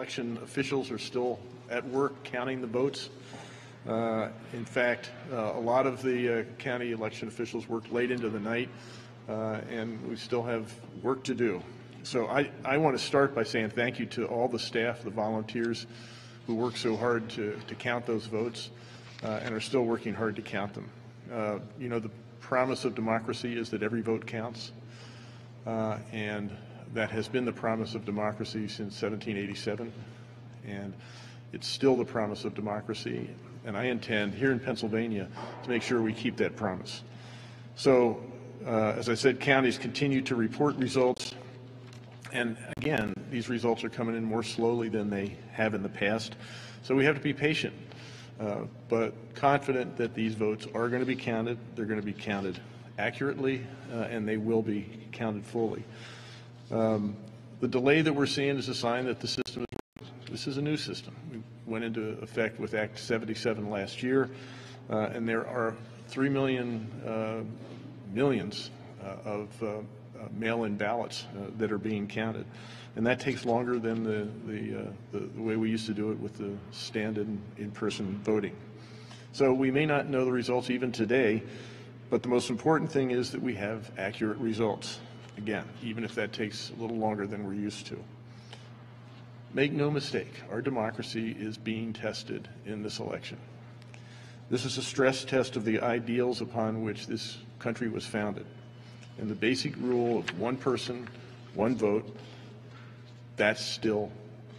election officials are still at work counting the votes. Uh, In fact, uh, a lot of the uh, county election officials worked late into the night, uh, and we still have work to do. So I, I want to start by saying thank you to all the staff, the volunteers who work so hard to, to count those votes uh, and are still working hard to count them. Uh, You know, the promise of democracy is that every vote counts. And that has been the promise of democracy since 1787, and it's still the promise of democracy. And I intend here in Pennsylvania to make sure we keep that promise. So, uh, as I said, counties continue to report results, and again, these results are coming in more slowly than they have in the past. So we have to be patient, uh, but confident that these votes are going to be counted. They're going to be counted accurately, uh, and they will be counted fully. Um, The delay that we're seeing is a sign that the system is. This is a new system. We went into effect with Act 77 last year, uh, and there are 3 million, uh, millions uh, of uh, uh, mail-in ballots that are being counted. And that takes longer than the, the, the the way we used to do it with the stand-in, in-person voting. So we may not know the results even today, but the most important thing is that we have accurate results. Again, even if that takes a little longer than we're used to. Make no mistake, our democracy is being tested in this election. This is a stress test of the ideals upon which this country was founded. And the basic rule of one person, one vote, that still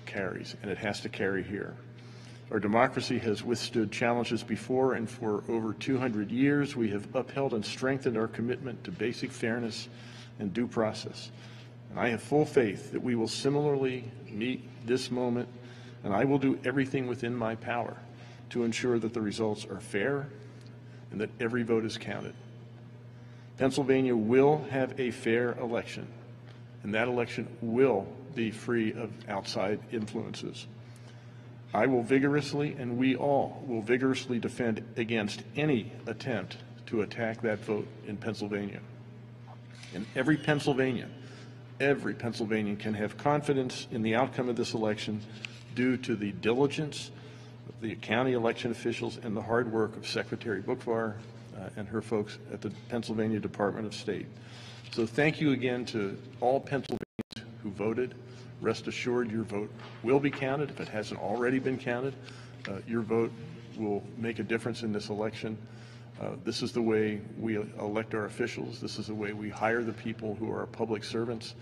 carries, and it has to carry here. Our democracy has withstood challenges before, and for over 200 years, we have upheld and strengthened our commitment to basic fairness and due process. And I have full faith that we will similarly meet this moment, and I will do everything within my power to ensure that the results are fair and that every vote is counted. Pennsylvania will have a fair election, and that election will be free of outside influences. I will vigorously, and we all will vigorously defend against any attempt to attack that vote in Pennsylvania. And every Pennsylvanian, every Pennsylvanian can have confidence in the outcome of this election due to the diligence of the county election officials and the hard work of Secretary Boockvar uh, and her folks at the Pennsylvania Department of State. So thank you again to all Pennsylvanians who voted. Rest assured, your vote will be counted. If it hasn't already been counted, uh, your vote will make a difference in this election. Uh, This is the way we elect our officials. This is the way we hire the people who are our public servants.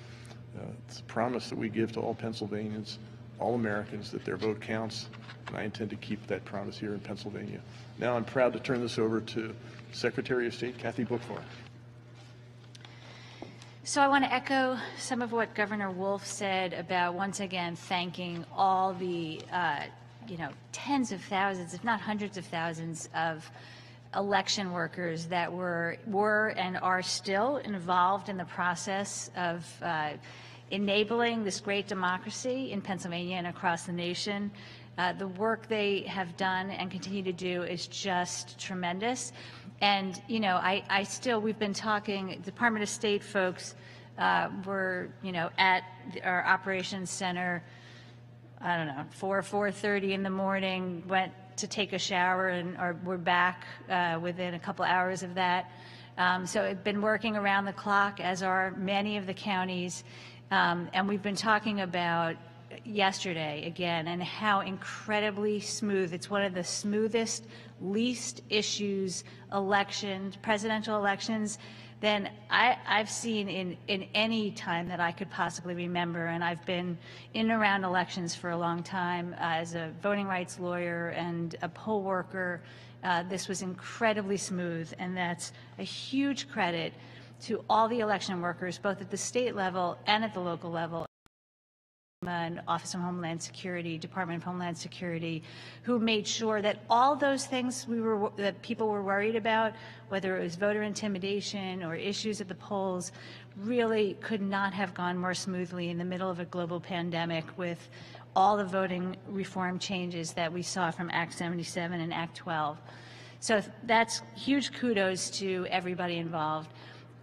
Uh, It's a promise that we give to all Pennsylvanians, all Americans, that their vote counts, and I intend to keep that promise here in Pennsylvania. Now, I'm proud to turn this over to Secretary of State Kathy Boockvar. So I want to echo some of what Governor Wolf said about once again thanking all the, uh, you know, tens of thousands, if not hundreds of thousands of election workers that were were and are still involved in the process of uh, enabling this great democracy in Pennsylvania and across the nation. Uh, the work they have done and continue to do is just tremendous. And, you know, I, I still, we've been talking, Department of State folks uh, were, you know, at our operations center, I don't know, 4, 4.30 in the morning, went to take a shower and we're back uh, within a couple hours of that. Um, so I've been working around the clock, as are many of the counties. Um, and we've been talking about yesterday again and how incredibly smooth. It's one of the smoothest, least issues elections, presidential elections than I, I've seen in, in any time that I could possibly remember. And I've been in and around elections for a long time uh, as a voting rights lawyer and a poll worker. Uh, this was incredibly smooth, and that's a huge credit to all the election workers, both at the state level and at the local level and Office of Homeland Security, Department of Homeland Security, who made sure that all those things we were that people were worried about, whether it was voter intimidation or issues at the polls, really could not have gone more smoothly in the middle of a global pandemic with all the voting reform changes that we saw from Act 77 and Act 12. So that's huge kudos to everybody involved.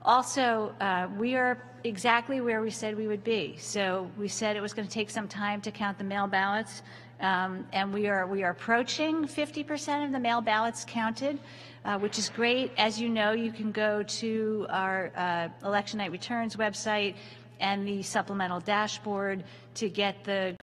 Also, uh, we are exactly where we said we would be. So we said it was going to take some time to count the mail ballots, um, and we are we are approaching 50% of the mail ballots counted, uh, which is great. As you know, you can go to our uh, election night returns website and the supplemental dashboard to get the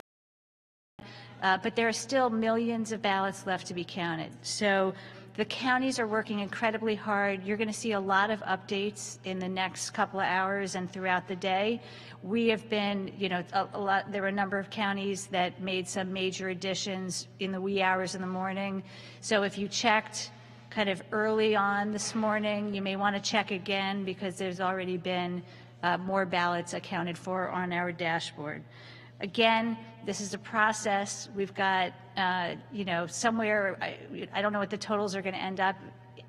uh, but there are still millions of ballots left to be counted. So the counties are working incredibly hard. You're going to see a lot of updates in the next couple of hours and throughout the day. We have been, you know, a, a lot. There were a number of counties that made some major additions in the wee hours in the morning. So if you checked kind of early on this morning, you may want to check again because there's already been uh, more ballots accounted for on our dashboard. Again, this is a process. We've got, uh, you know, somewhere, I, I don't know what the totals are going to end up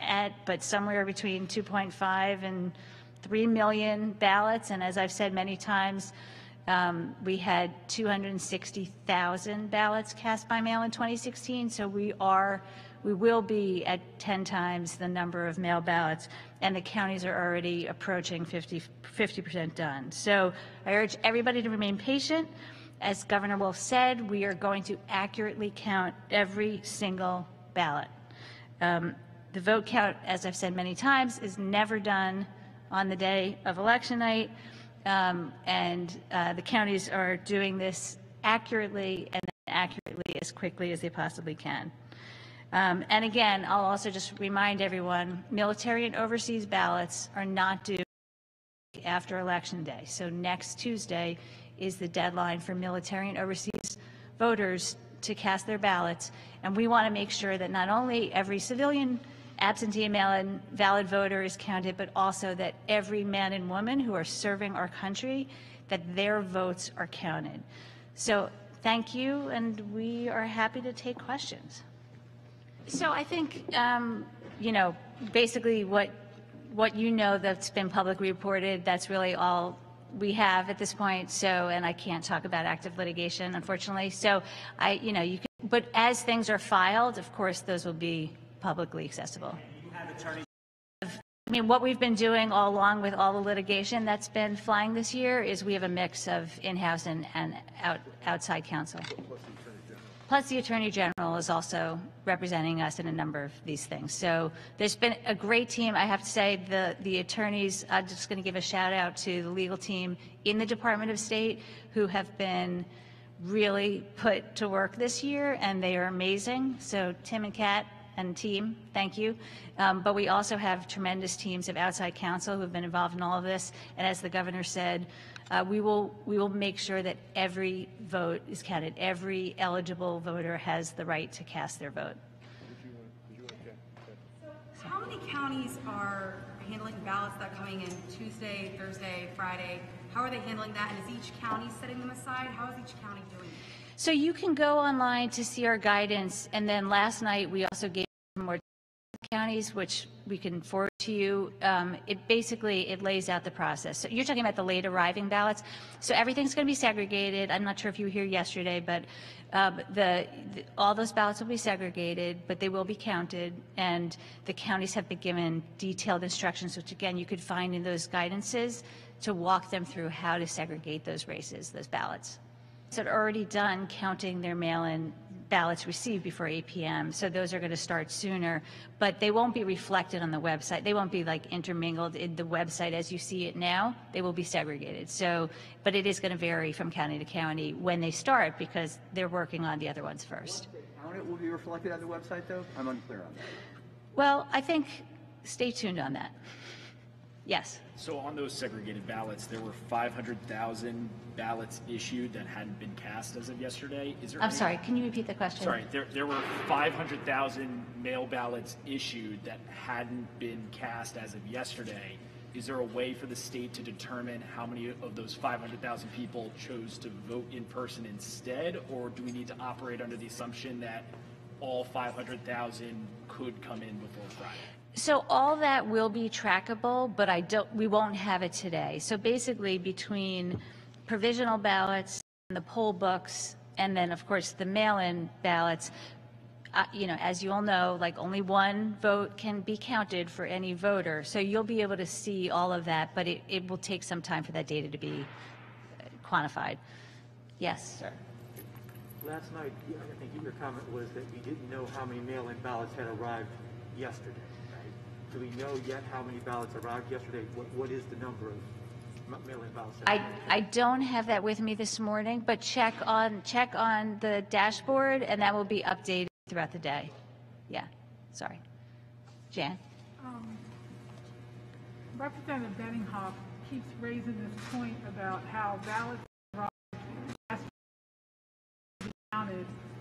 at, but somewhere between 2.5 and 3 million ballots. And as I've said many times, um, we had 260,000 ballots cast by mail in 2016. So we are, we will be at 10 times the number of mail ballots, and the counties are already approaching 50 percent done. So I urge everybody to remain patient. As Governor Wolf said, we are going to accurately count every single ballot. Um, the vote count, as I've said many times, is never done on the day of election night, um, and uh, the counties are doing this accurately and accurately as quickly as they possibly can. Um, and again, I'll also just remind everyone, military and overseas ballots are not due after Election Day. So next Tuesday is the deadline for military and overseas voters to cast their ballots. And we want to make sure that not only every civilian absentee and valid voter is counted, but also that every man and woman who are serving our country, that their votes are counted. So thank you, and we are happy to take questions. So I think, um, you know, basically what what you know that's been publicly reported, that's really all we have at this point. So, and I can't talk about active litigation, unfortunately. So, I, you know, you can, but as things are filed, of course, those will be publicly accessible. I mean, what we've been doing all along with all the litigation that's been flying this year is we have a mix of in-house and, and out, outside counsel. Plus, the Attorney General is also representing us in a number of these things. So there's been a great team. I have to say, the, the attorneys, I'm just going to give a shout out to the legal team in the Department of State who have been really put to work this year, and they are amazing. So Tim and Kat and team, thank you. Um, but we also have tremendous teams of outside counsel who have been involved in all of this. And as the governor said, uh, we will we will make sure that every vote is counted. Every eligible voter has the right to cast their vote. So How many counties are handling ballots that are coming in Tuesday, Thursday, Friday? How are they handling that? And is each county setting them aside? How is each county doing it? So you can go online to see our guidance, and then last night we also gave more counties, which we can forward to you. Um, it basically it lays out the process. So you're talking about the late arriving ballots. So everything's going to be segregated. I'm not sure if you were here yesterday, but um, the, the all those ballots will be segregated, but they will be counted, and the counties have been given detailed instructions, which again you could find in those guidances to walk them through how to segregate those races, those ballots had already done counting their mail-in ballots received before 8 p.m., so those are going to start sooner, but they won't be reflected on the website. They won't be like intermingled in the website as you see it now. They will be segregated. So, but it is going to vary from county to county when they start because they're working on the other ones first. How it will be reflected on the website, though? I'm unclear on that. Well, I think stay tuned on that. Yes. So on those segregated ballots, there were 500,000 ballots issued that hadn't been cast as of yesterday. Is there I'm any- sorry, can you repeat the question? Sorry, there, there were 500,000 mail ballots issued that hadn't been cast as of yesterday. Is there a way for the state to determine how many of those 500,000 people chose to vote in person instead? Or do we need to operate under the assumption that all 500,000 could come in before Friday? So all that will be trackable, but I don't, we won't have it today. So basically, between provisional ballots and the poll books, and then, of course, the mail-in ballots, uh, you know, as you all know, like only one vote can be counted for any voter. So you'll be able to see all of that, but it, it will take some time for that data to be uh, quantified. Yes, sir. Last night, I think your comment was that we didn't know how many mail-in ballots had arrived yesterday? Do we know yet how many ballots arrived yesterday? What, what is the number of ma- mail-in ballots? I, I don't have that with me this morning, but check on, check on the dashboard and that will be updated throughout the day. Yeah, sorry. Jan? Um, Representative Benninghoff keeps raising this point about how ballots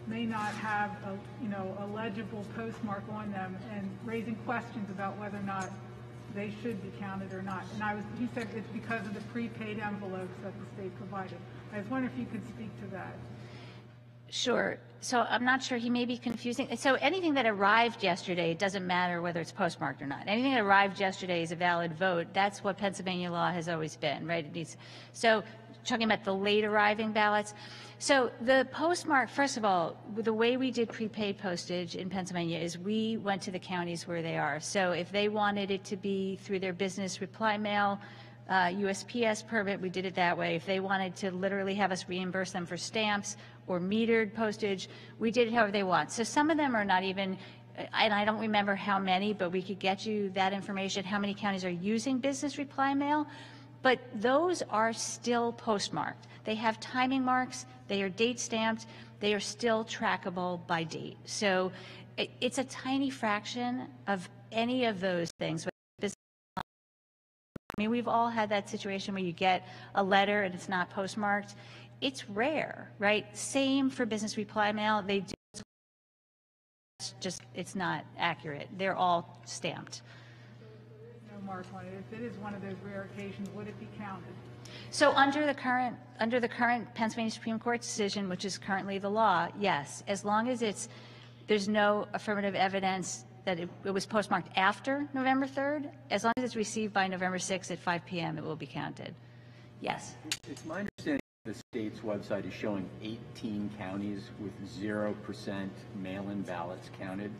may not have a, you know, a legible postmark on them and raising questions about whether or not they should be counted or not. And I was, he said it's because of the prepaid envelopes that the state provided. I was wondering if you could speak to that. Sure. So I'm not sure, he may be confusing. So anything that arrived yesterday, doesn't matter whether it's postmarked or not. Anything that arrived yesterday is a valid vote. That's what Pennsylvania law has always been, right? It needs, so talking about the late arriving ballots. So the postmark, first of all, the way we did prepaid postage in Pennsylvania is we went to the counties where they are. So if they wanted it to be through their business reply mail, uh, USPS permit, we did it that way. If they wanted to literally have us reimburse them for stamps or metered postage, we did it however they want. So some of them are not even, and I don't remember how many, but we could get you that information, how many counties are using business reply mail. But those are still postmarked. They have timing marks, they are date stamped, they are still trackable by date. So it, it's a tiny fraction of any of those things. I mean, we've all had that situation where you get a letter and it's not postmarked. It's rare, right? Same for business reply mail. They do, just, it's not accurate. They're all stamped. No mark on it. If it is one of those rare occasions, would it be counted? So under the current, under the current Pennsylvania Supreme Court decision, which is currently the law, yes, as long as it's, there's no affirmative evidence that it, it was postmarked after November 3rd, as long as it's received by November 6th at 5 PM, it will be counted. Yes. It's my understanding the state's website is showing 18 counties with 0% mail-in ballots counted.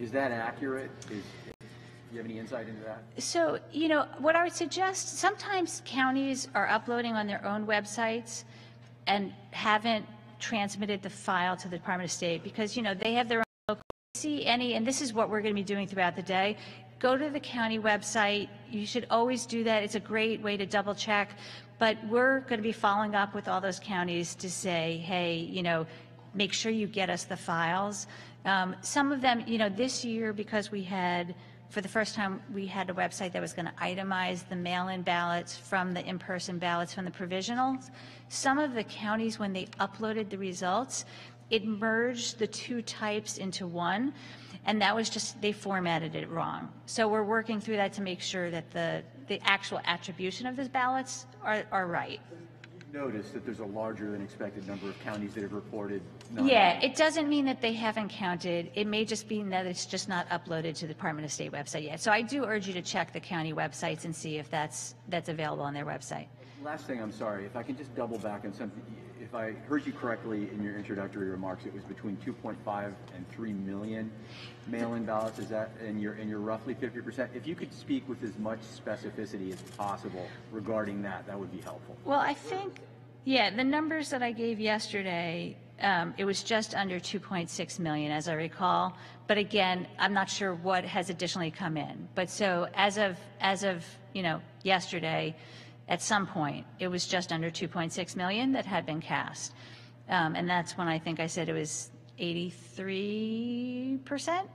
Is that accurate? Is, do you have any insight into that? So, you know, what I would suggest, sometimes counties are uploading on their own websites and haven't transmitted the file to the Department of State because, you know, they have their own local, see any, and this is what we're going to be doing throughout the day. Go to the county website. You should always do that. It's a great way to double check. But we're going to be following up with all those counties to say, hey, you know, make sure you get us the files. Um, some of them, you know, this year, because we had, for the first time, we had a website that was going to itemize the mail-in ballots from the in-person ballots from the provisionals. Some of the counties, when they uploaded the results, it merged the two types into one, and that was just, they formatted it wrong. So we're working through that to make sure that the, the actual attribution of those ballots are, are right. Notice that there's a larger than expected number of counties that have reported. Yeah, it doesn't mean that they haven't counted. It may just mean that it's just not uploaded to the Department of State website yet. So I do urge you to check the county websites and see if that's, that's available on their website. Last thing, I'm sorry, if I can just double back on something. If I heard you correctly in your introductory remarks, it was between 2.5 and 3 million mail-in ballots. Is that, and you're, and you're roughly 50%? If you could speak with as much specificity as possible regarding that, that would be helpful. Well, I think, yeah, the numbers that I gave yesterday, um, it was just under 2.6 million, as I recall. But again, I'm not sure what has additionally come in. But so as of, as of, you know, yesterday, at some point, it was just under 2.6 million that had been cast. Um, and that's when I think I said it was 83%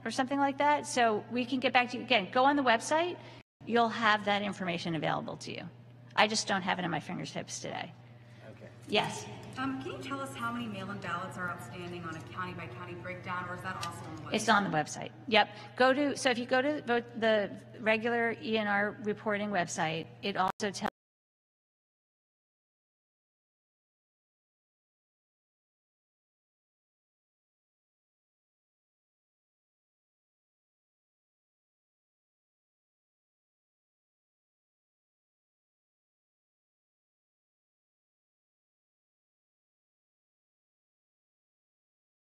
or something like that. So we can get back to you, again, go on the website, you'll have that information available to you. I just don't have it in my fingertips today. Okay. Yes. Um, can you tell us how many mail-in ballots are outstanding on a county-by-county breakdown, or is that also on the website? It's on the website. Yep. Go to, so if you go to vote the regular ENR reporting website, it also tells